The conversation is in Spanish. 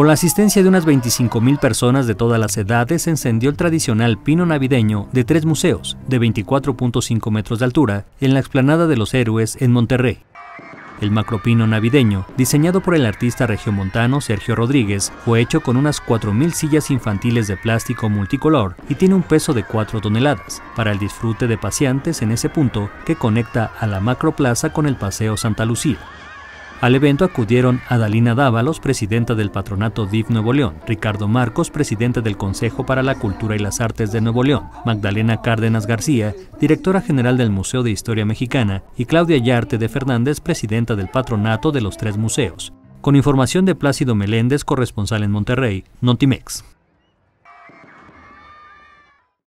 Con la asistencia de unas 25.000 personas de todas las edades, se encendió el tradicional pino navideño de tres museos, de 24.5 metros de altura, en la explanada de los héroes en Monterrey. El macropino navideño, diseñado por el artista regiomontano Sergio Rodríguez, fue hecho con unas 4.000 sillas infantiles de plástico multicolor y tiene un peso de 4 toneladas, para el disfrute de paseantes en ese punto que conecta a la macroplaza con el Paseo Santa Lucía. Al evento acudieron Adalina Dávalos, presidenta del patronato DIF Nuevo León, Ricardo Marcos, presidente del Consejo para la Cultura y las Artes de Nuevo León, Magdalena Cárdenas García, directora general del Museo de Historia Mexicana, y Claudia Yarte de Fernández, presidenta del patronato de los tres museos. Con información de Plácido Meléndez, corresponsal en Monterrey, Notimex.